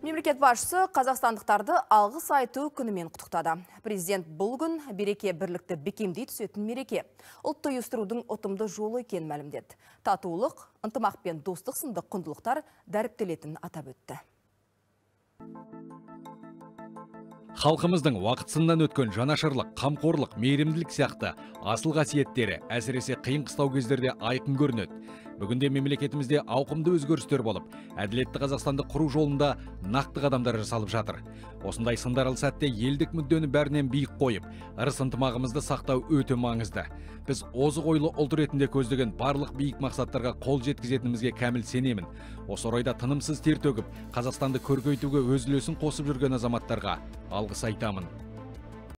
Мемлекет басшысы қазақстандықтарды алғыс айту күнімен құттықтады. Президент бұл күн береке бірлікті бекемдей түсетін мереке. Ұлтты ұйыстырудың ұтымды жолы екен мәлімдеді. Татулық, ынтымақ пен достық сынды құндылықтар дәріптелетін атап өтті. Халқымыздың уақытсыннан өткен жанашырлық, қамқорлық, мейірімділік сияқты асыл қасиеттері әсіресе қиын қыстау кездерде айқын көрінеді. Бүгінде мемлекетімізде ауқымды өзгерістер болып, әділетті Қазақстанды құру жолында нақты қадамдар жасалып жатыр. Осындай сындарыл сәтте елдік мүддені бәрінен биік қойып, ырыс ынтымағымызды сақтау өте маңызды. Біз озық ойлы ұлт ретінде көздеген барлық биік мақсаттарға қол жеткізетінімізге кәміл сенемін. Осы орайда тынымсыз тер төгіп, Қазақстанды көркейтуге өз үлесін қосып жүрген азаматтарға алғыс айтамын